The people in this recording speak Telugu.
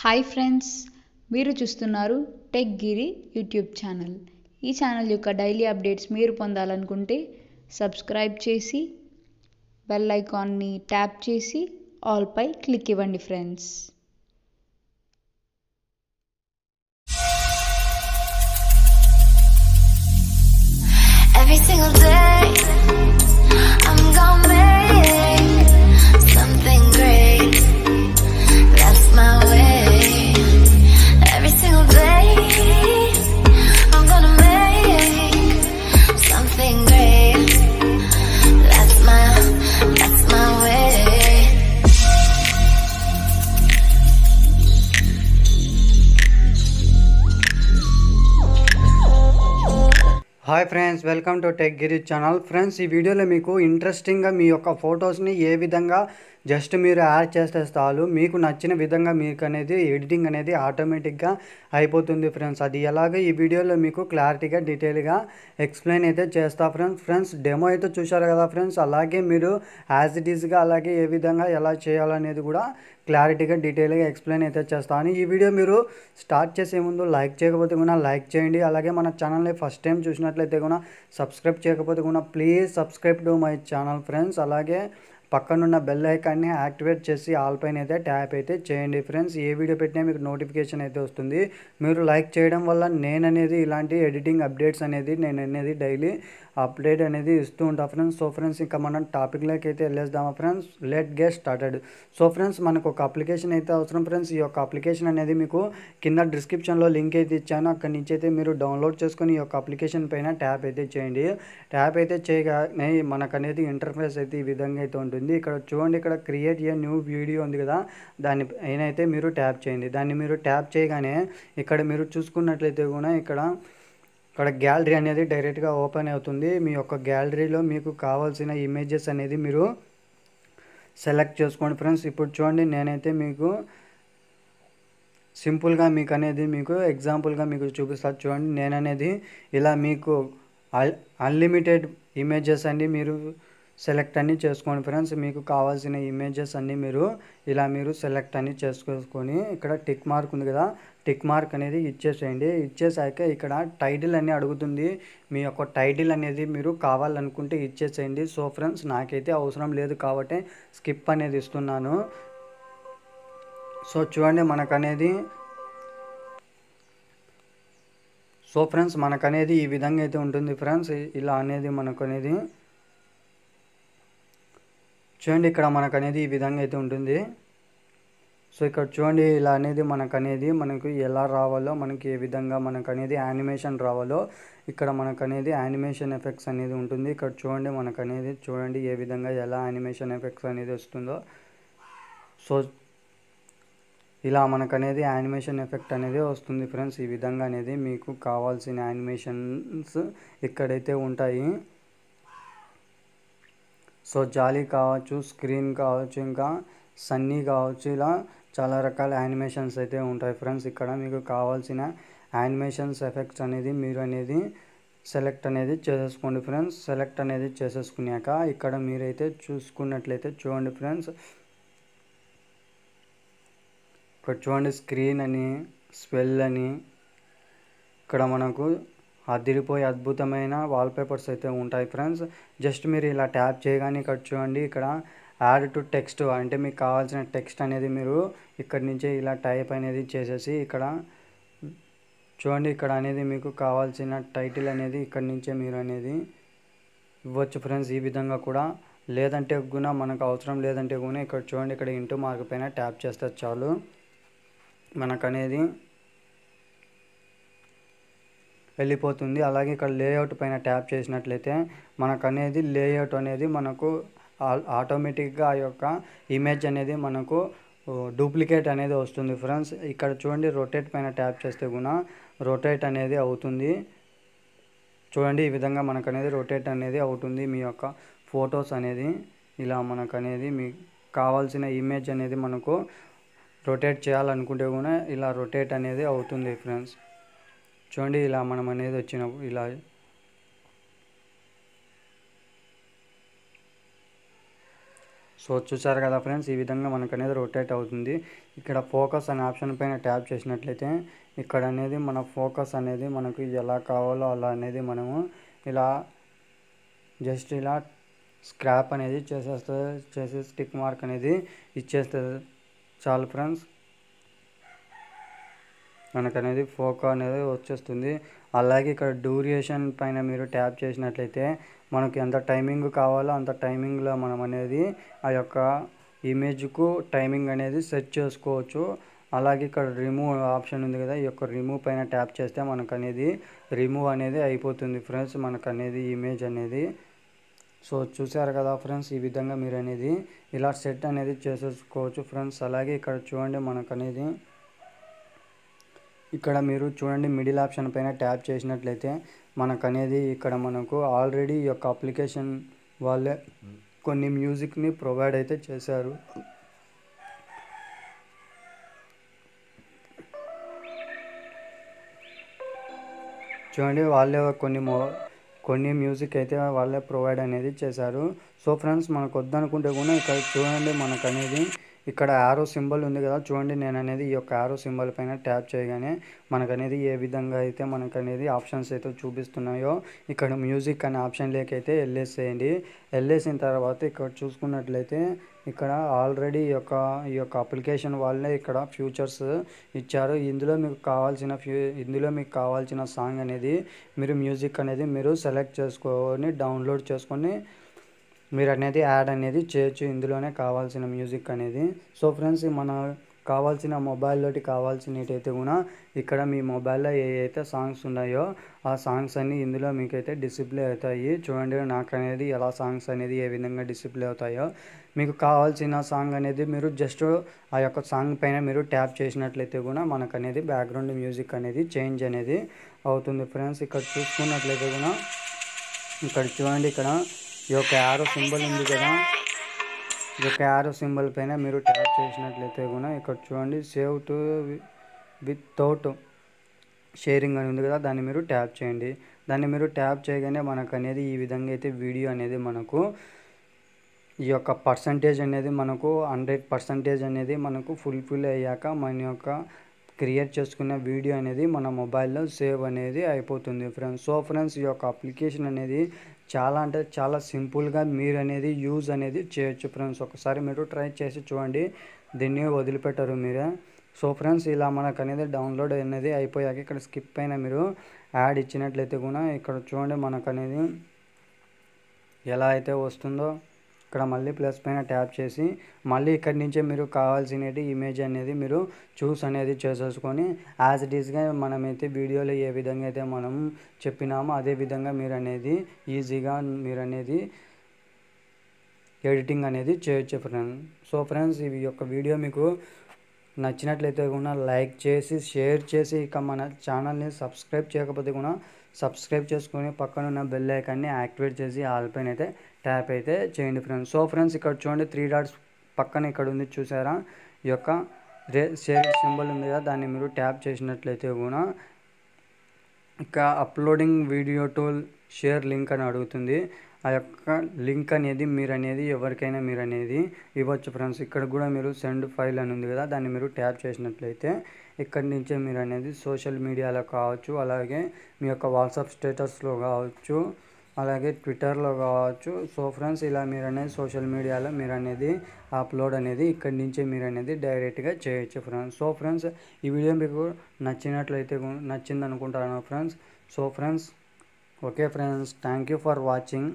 హాయ్ ఫ్రెండ్స్ మీరు చూస్తున్నారు టెక్ గిరి యూట్యూబ్ ఛానల్ ఈ ఛానల్ యొక్క డైలీ అప్డేట్స్ మీరు పొందాలనుకుంటే సబ్స్క్రైబ్ చేసి బెల్ ఐకాన్ని ట్యాప్ చేసి ఆల్పై క్లిక్ ఇవ్వండి friends hi friends welcome to tech Giri channel. Friends ఈ వీడియోలో మీకు ఇంట్రెస్టింగ్గా మీ యొక్క ఫొటోస్ని ఏ విధంగా జస్ట్ మీరు యాడ్ చేస్తే చాలు మీకు నచ్చిన విధంగా మీకు అనేది ఎడిటింగ్ అనేది ఆటోమేటిక్గా అయిపోతుంది ఫ్రెండ్స్. అది ఎలాగో ఈ వీడియోలో మీకు క్లారిటీగా డీటెయిల్గా ఎక్స్ప్లెయిన్ అయితే చేస్తా ఫ్రెండ్స్. ఫ్రెండ్స్ డెమో అయితే చూశారు కదా ఫ్రెండ్స్ అలాగే మీరు యాజ్ ఇట్ ఈస్గా అలాగే ఏ విధంగా ఎలా చేయాలనేది కూడా క్లారిటీగా డీటెయిల్గా ఎక్స్ప్లెయిన్ అయితే చేస్తాను ఈ వీడియో మీరు స్టార్ట్ చేసే ముందు లైక్ చేయకపోతే కూడా లైక్ చేయండి. అలాగే మన ఛానల్ని ఫస్ట్ టైం చూసినట్లయితే కూడా సబ్స్క్రైబ్ చేయకపోతే కూడా please subscribe to my channel friends. అలాగే పక్కనున్న బెల్ ఐకాన్ని యాక్టివేట్ చేసి ఆల్ పైన అయితే ట్యాప్ అయితే చేయండి ఫ్రెండ్స్. ఏ వీడియో పెట్టినా మీకు నోటిఫికేషన్ అయితే వస్తుంది. మీరు లైక్ చేయడం వల్ల నేను అనేది ఇలాంటి ఎడిటింగ్ అప్డేట్స్ అనేది నేను అనేది డైలీ అప్డేట్ అనేది ఇస్తూ ఉంటా ఫ్రెండ్స్. సో ఫ్రెండ్స్ ఇంకా మనం టాపిక్లోకి అయితే వెళ్ళేద్దామా friends? Let get started so friends మనకు ఒక అప్లికేషన్ అయితే అవసరం ఫ్రెండ్స్. ఈ యొక్క అప్లికేషన్ అనేది మీకు కింద డిస్క్రిప్షన్లో లింక్ అయితే ఇచ్చాను. అక్కడి నుంచి అయితే మీరు డౌన్లోడ్ చేసుకొని ఈ యొక్క అప్లికేషన్ పైన ట్యాప్ అయితే చేయండి. ట్యాప్ అయితే చేయగానే మనకు అనేది ఇంటర్ఫేస్ అయితే ఈ విధంగా అయితే ఉంటుంది. ఇక్కడ చూడండి ఇక్కడ క్రియేట్ ఏ న్యూ వీడియో ఉంది కదా. దాని పైన అయితే మీరు ట్యాప్ చేయండి. దాన్ని మీరు ట్యాప్ చేయగానే ఇక్కడ మీరు చూసుకున్నట్లయితే కూడా ఇక్కడ ఇక్కడ గ్యాలరీ అనేది డైరెక్ట్గా ఓపెన్ అవుతుంది. మీ యొక్క గ్యాలరీలో మీకు కావాల్సిన ఇమేజెస్ అనేది మీరు సెలెక్ట్ చేసుకోండి ఫ్రెండ్స్. ఇప్పుడు చూడండి నేనైతే మీకు సింపుల్గా మీకు అనేది మీకు ఎగ్జాంపుల్గా మీకు చూపిస్తాను చూడండి నేననేది ఇలా మీకు అల్ అన్లిమిటెడ్ ఇమేజెస్ అన్ని మీరు సెలెక్ట్ అన్ని చేసుకోండి ఫ్రెండ్స్. మీకు కావాల్సిన ఇమేజెస్ అన్నీ మీరు ఇలా మీరు సెలెక్ట్ అన్ని చేసుకొని ఇక్కడ టిక్ మార్క్ ఉంది కదా టిక్ మార్క్ అనేది ఇచ్చేసేయండి. ఇచ్చేసాక ఇక్కడ టైటిల్ అని అడుగుతుంది. మీ యొక్క టైటిల్ అనేది మీరు కావాలనుకుంటే ఇచ్చేసేయండి. సో ఫ్రెండ్స్ నాకైతే అవసరం లేదు కాబట్టి స్కిప్ అనేది ఇస్తున్నాను. సో చూడండి మనకనేది సో ఫ్రెండ్స్ మనకనేది అనేది ఈ విధంగా అయితే ఉంటుంది ఫ్రెండ్స్. ఇలా అనేది మనకు అనేది చూడండి ఇక్కడ మనకనేది అనేది ఈ విధంగా అయితే ఉంటుంది. సో ఇక్కడ చూడండి ఇలా అనేది మనకు అనేది మనకు ఎలా రావాలో మనకి ఏ విధంగా మనకు అనేది యానిమేషన్ రావాలో ఇక్కడ మనకు అనేది యానిమేషన్ ఎఫెక్ట్స్ అనేది ఉంటుంది. ఇక్కడ చూడండి మనకు అనేది చూడండి ఏ విధంగా ఎలా యానిమేషన్ ఎఫెక్ట్స్ అనేది వస్తుందో. సో ఇలా మనకు అనేది యానిమేషన్ ఎఫెక్ట్ అనేది వస్తుంది ఫ్రెండ్స్. ఈ విధంగా అనేది మీకు కావాల్సిన యానిమేషన్స్ ఇక్కడైతే ఉంటాయి సో జాలీ కావచ్చు స్క్రీన్ కావచ్చు ఇంకా సన్నీ కావచ్చు ఇలా చాలా రకాల యానిమేషన్స్ అయితే ఉంటాయి ఫ్రెండ్స్. ఇక్కడ మీకు కావాల్సిన యానిమేషన్స్ ఎఫెక్ట్స్ అనేది మీరు అనేది సెలెక్ట్ అనేది చేసేసుకోండి ఫ్రెండ్స్. సెలెక్ట్ అనేది చేసేసుకున్నాక ఇక్కడ మీరైతే చూసుకున్నట్లయితే చూడండి ఫ్రెండ్స్. ఇక్కడ చూడండి స్క్రీన్ అని స్వెల్ అని. ఇక్కడ మనకు అదిరిపోయే అద్భుతమైన వాల్పేపర్స్ అయితే ఉంటాయి ఫ్రెండ్స్. జస్ట్ మీరు ఇలా ట్యాప్ చేయగానే ఇక్కడ చూడండి ఇక్కడ యాడ్ టు టెక్స్ట్ అంటే మీకు కావాల్సిన టెక్స్ట్ అనేది మీరు ఇక్కడ నుంచి ఇలా టైప్ అనేది చేసేసి ఇక్కడ చూడండి ఇక్కడ అనేది మీకు కావాల్సిన టైటిల్ అనేది ఇక్కడ నుంచే మీరు అనేది ఇవ్వచ్చు ఫ్రెండ్స్ ఈ విధంగా కూడా. లేదంటే కూడా మనకు అవసరం లేదంటే కూడా ఇక్కడ చూడండి ఇక్కడ ఇంటూ మార్క్ పైన ట్యాప్ చేస్తే చాలు. మనకనేది వెళ్ళిపోతుంది. అలాగే ఇక్కడ లేఅవుట్ పైన ట్యాప్ చేసినట్లయితే మనకు అనేది లేఅవుట్ అనేది మనకు ఆటోమేటిక్గా ఆ యొక్క ఇమేజ్ అనేది మనకు డూప్లికేట్ అనేది వస్తుంది ఫ్రెండ్స్. ఇక్కడ చూడండి రొటేట్ పైన ట్యాప్ చేస్తే కూడా రొటేట్ అనేది అవుతుంది. చూడండి ఈ విధంగా మనకు అనేది రొటేట్ అనేది అవుతుంది మీ యొక్క ఫొటోస్ అనేది. ఇలా మనకు అనేది మీ కావాల్సిన ఇమేజ్ అనేది మనకు రొటేట్ చేయాలనుకుంటే కూడా ఇలా రొటేట్ అనేది అవుతుంది ఫ్రెండ్స్. చూడండి ఇలా మనం అనేది వచ్చినప్పుడు ఇలా సో చూసారు కదా ఫ్రెండ్స్ ఈ విధంగా మనకు అనేది రొటేట్ అవుతుంది. ఇక్కడ ఫోకస్ అనే ఆప్షన్ పైన ట్యాప్ చేసినట్లయితే ఇక్కడ అనేది మన ఫోకస్ అనేది మనకు ఎలా కావాలో అలా అనేది మనము ఇలా జస్ట్ ఇలా స్క్రాప్ అనేది చేసేస్తుంది చేసే స్టిక్ మార్క్ అనేది ఇచ్చేస్తుంది చాలు ఫ్రెండ్స్. మనకు అనేది ఫోకో అనేది వచ్చేస్తుంది. అలాగే ఇక్కడ డ్యూరేషన్ పైన మీరు ట్యాప్ చేసినట్లయితే మనకి ఎంత టైమింగ్ కావాలో అంత టైమింగ్లో మనం అనేది ఆ యొక్క ఇమేజ్కు టైమింగ్ అనేది సెట్ చేసుకోవచ్చు. అలాగే ఇక్కడ రిమూవ్ ఆప్షన్ ఉంది కదా ఈ యొక్క రిమూవ్ పైన ట్యాప్ చేస్తే మనకు అనేది రిమూవ్ అనేది అయిపోతుంది ఫ్రెండ్స్ మనకు అనేది ఇమేజ్ అనేది. సో చూసారు కదా ఫ్రెండ్స్ ఈ విధంగా మీరు అనేది ఇలా సెట్ అనేది చేసేసుకోవచ్చు ఫ్రెండ్స్. అలాగే ఇక్కడ చూడండి మనకు అనేది ఇక్కడ మీరు చూడండి మిడిల్ ఆప్షన్ పైన ట్యాప్ చేసినట్లయితే మనకు అనేది ఇక్కడ మనకు ఆల్రెడీ ఈ యొక్క అప్లికేషన్ వాళ్ళే కొన్ని మ్యూజిక్ని ప్రొవైడ్ అయితే చేశారు. చూడండి వాళ్ళే కొన్ని మో కొన్ని మ్యూజిక్ అయితే వాళ్ళే ప్రొవైడ్ అనేది చేశారు. సో ఫ్రెండ్స్ మనకు వద్దనుకుంటే కూడా ఇక్కడ చూడండి మనకు అనేది ఇక్కడ ఆరో సింబల్ ఉంది కదా చూడండి నేను అనేది ఈ యొక్క ఆరో సింబల్ పైన ట్యాప్ చేయగానే మనకనేది ఏ విధంగా అయితే మనకనేది ఆప్షన్స్ అయితే చూపిస్తున్నాయో ఇక్కడ మ్యూజిక్ అనే ఆప్షన్ లేకైతే వెళ్ళేసేయండి వెళ్ళేసిన తర్వాత ఇక్కడ చూసుకున్నట్లయితే ఇక్కడ ఆల్రెడీ ఈ యొక్క ఈ యొక్క అప్లికేషన్ వాళ్ళే ఇక్కడ ఫ్యూచర్స్ ఇచ్చారు. ఇందులో మీకు కావాల్సిన ఫ్యూ ఇందులో మీకు కావాల్సిన సాంగ్ అనేది మీరు మ్యూజిక్ అనేది మీరు సెలెక్ట్ చేసుకొని డౌన్లోడ్ చేసుకొని మీరు అనేది యాడ్ అనేది చేయొచ్చు. ఇందులోనే కావాల్సిన మ్యూజిక్ అనేది. సో ఫ్రెండ్స్ మన కావాల్సిన మొబైల్లోటి కావాల్సినటైతే కూడా ఇక్కడ మీ మొబైల్లో ఏ అయితే సాంగ్స్ ఉన్నాయో ఆ సాంగ్స్ అన్నీ ఇందులో మీకైతే డిస్ప్లే అవుతాయి. చూడండి నాకు అనేది ఎలా సాంగ్స్ అనేది ఏ విధంగా డిస్ప్లే అవుతాయో. మీకు కావాల్సిన సాంగ్ అనేది మీరు జస్ట్ ఆ యొక్క సాంగ్ పైన మీరు ట్యాప్ చేసినట్లయితే కూడా మనకు అనేది బ్యాక్గ్రౌండ్ మ్యూజిక్ అనేది చేంజ్ అనేది అవుతుంది. ఫ్రెండ్స్ ఇక్కడ చూసుకున్నట్లయితే కూడా ఇక్కడ చూడండి ఇక్కడ ఈ యొక్క యారో సింబల్ ఉంది కదా. ఈ యొక్క యారో సింబల్ పైన మీరు ట్యాప్ చేసినట్లయితే కూడా ఇక్కడ చూడండి సేవ్ టు వితౌట్ షేరింగ్ అని ఉంది కదా దాన్ని మీరు ట్యాప్ చేయండి. దాన్ని మీరు ట్యాప్ చేయగానే మనకు అనేది ఈ విధంగా అయితే వీడియో అనేది మనకు ఈ యొక్క పర్సంటేజ్ అనేది మనకు హండ్రెడ్ పర్సంటేజ్ అనేది మనకు ఫుల్ఫిల్ అయ్యాక మన యొక్క క్రియేట్ చేసుకున్న వీడియో అనేది మన మొబైల్లో సేవ్ అనేది అయిపోతుంది ఫ్రెండ్స్ సో ఫ్రెండ్స్ ఈ యొక్క అప్లికేషన్ అనేది చాలా అంటే చాలా సింపుల్గా మీరు అనేది యూజ్ అనేది చేయొచ్చు ఫ్రెండ్స్. ఒకసారి మీరు ట్రై చేసి చూడండి. దీన్ని వదిలిపెట్టరు మీరే. సో ఫ్రెండ్స్ ఇలా మనకు అనేది డౌన్లోడ్ అనేది అయిపోయాక ఇక్కడ స్కిప్ అయిన మీరు యాడ్ ఇచ్చినట్లయితే కూడా ఇక్కడ చూడండి మనకు అనేది ఎలా అయితే వస్తుందో. ఇక్కడ మళ్ళీ ప్లస్ పైన ట్యాప్ చేసి మళ్ళీ ఇక్కడి నుంచే మీరు కావాల్సిన ఇమేజ్ అనేది మీరు చూస్ అనేది చేసేసుకొని యాజ్ ఇట్ ఈస్గా మనమైతే వీడియోలో ఏ విధంగా అయితే మనం చెప్పినామో అదే విధంగా మీరు అనేది ఈజీగా మీరు అనేది ఎడిటింగ్ అనేది చేయొచ్చు ఫ్రెండ్స్ సో ఫ్రెండ్స్ ఈ యొక్క వీడియో మీకు నచ్చినట్లయితే కూడా లైక్ చేసి షేర్ చేసి ఇక మన ఛానల్ని సబ్స్క్రైబ్ చేయకపోతే కూడా సబ్స్క్రైబ్ చేసుకొని పక్కన ఉన్న బెల్ ఐకాన్ని యాక్టివేట్ చేసి ఆల్ పైన అయితే ట్యాప్ అయితే చేయండి ఫ్రెండ్స్. సో ఫ్రెండ్స్ ఇక్కడ చూడండి త్రీ డాట్స్ పక్కన ఇక్కడ ఉంది చూసారా? ఈ యొక్క రే షేర్ సింబల్ ఉంది కదా దాన్ని మీరు ట్యాప్ చేసినట్లయితే కూడా ఇక uploading video tool share link అని అడుగుతుంది. ఆ యొక్క లింక్ అనేది మీరు అనేది ఎవరికైనా మీరు అనేది ఇవ్వచ్చు ఫ్రెండ్స్. ఇక్కడ కూడా మీరు సెండ్ ఫైల్ అని ఉంది కదా దాన్ని మీరు ట్యాప్ చేసినట్లయితే ఇక్కడి నుంచే మీరు అనేది సోషల్ మీడియాలో కావచ్చు అలాగే మీ యొక్క వాట్సాప్ స్టేటస్లో కావచ్చు. అలాగే ట్విట్టర్లో కావచ్చు. సో ఫ్రెండ్స్ ఇలా మీరు అనేది సోషల్ మీడియాలో మీరు అనేది అప్లోడ్ అనేది ఇక్కడి నుంచే మీరు అనేది డైరెక్ట్గా చేయొచ్చు ఫ్రెండ్స్. సో ఫ్రెండ్స్ ఈ వీడియో మీకు నచ్చినట్లయితే నచ్చింది అనుకుంటాను friends. So friends okay friends thank you for watching.